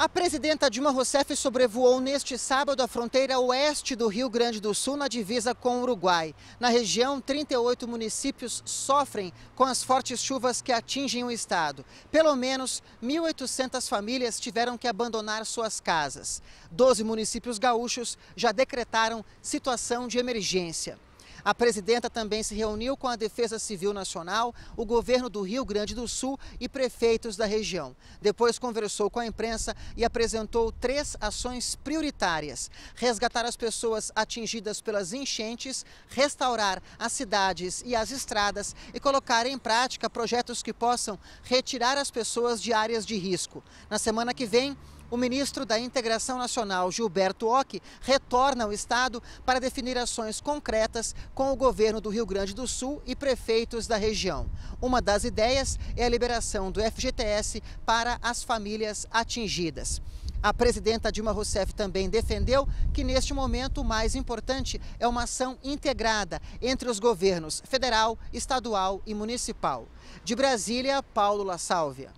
A presidenta Dilma Rousseff sobrevoou neste sábado a fronteira oeste do Rio Grande do Sul, na divisa com o Uruguai. Na região, 38 municípios sofrem com as fortes chuvas que atingem o estado. Pelo menos 1.800 famílias tiveram que abandonar suas casas. Doze municípios gaúchos já decretaram situação de emergência. A presidenta também se reuniu com a Defesa Civil Nacional, o governo do Rio Grande do Sul e prefeitos da região. Depois conversou com a imprensa e apresentou três ações prioritárias: resgatar as pessoas atingidas pelas enchentes, restaurar as cidades e as estradas e colocar em prática projetos que possam retirar as pessoas de áreas de risco. Na semana que vem, o ministro da Integração Nacional, Gilberto Ock, retorna ao Estado para definir ações concretas com o governo do Rio Grande do Sul e prefeitos da região. Uma das ideias é a liberação do FGTS para as famílias atingidas. A presidenta Dilma Rousseff também defendeu que, neste momento, o mais importante é uma ação integrada entre os governos federal, estadual e municipal. De Brasília, Paulo La Sálvia.